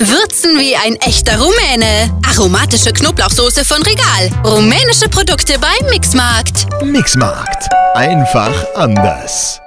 Würzen wie ein echter Rumäne. Aromatische Knoblauchsoße von Regal. Rumänische Produkte beim Mixmarkt. Mixmarkt. Einfach anders.